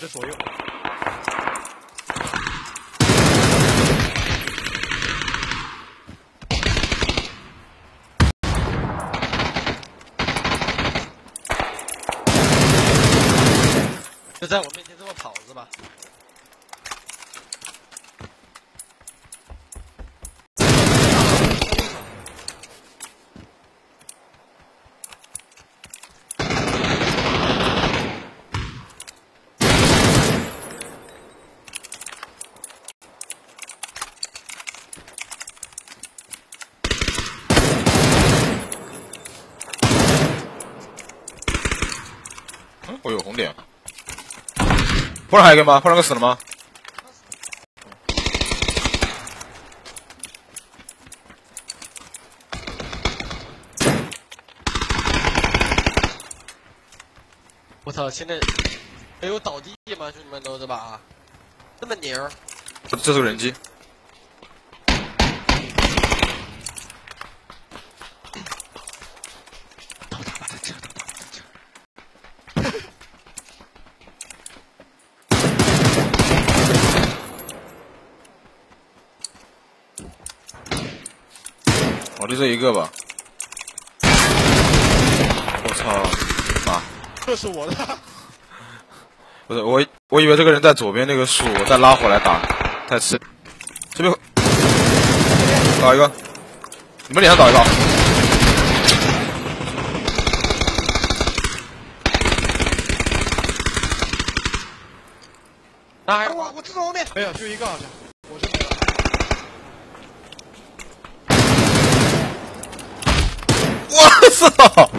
这左右。就在我面前这么跑是吧？嗯，我有红点。后上还有一个吗？后上个死了吗？我操！现在没有倒地吗？兄弟们都是吧？这么牛？这是个人机。偷他把他车，偷他把他车。哦，就这一个吧。我操！妈！这是我的。不是我，我以为这个人在左边那个树，我再拉回来打，太迟。这边打一个，你们脸上倒一个。那还我我这从后面没有，就一个好像，我这没了。我操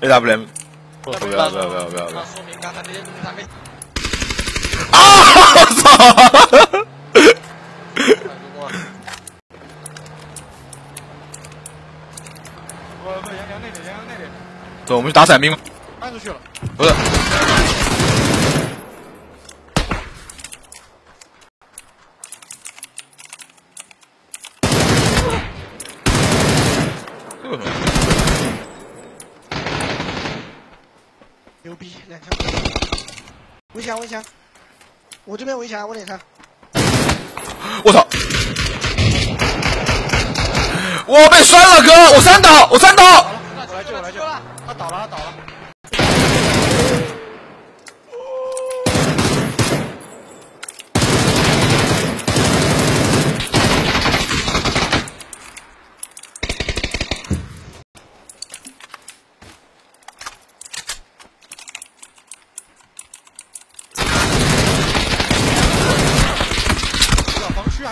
！A W M，不要不要不要不要不要！那说明刚才那些东西还没。啊！我操！我我杨洋那里，杨洋那里，走，我们去打伞兵吧。搬出去了。不是。牛逼，两枪！围墙围墙，我这边围墙，我脸上。我操！我被摔了，哥！我三倒，我三倒！我来救，我来救。他倒了，他倒了。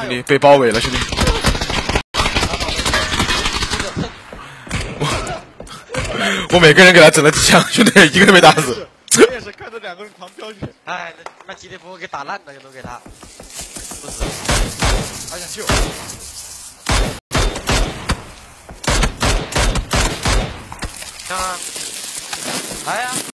兄弟被包围了，兄弟。我我每个人给他整了几枪，兄弟一个都没打死。我也是看着两个人狂飙血。哎，那那吉利服给打烂了，都给他。不死。还想救。啊！来呀！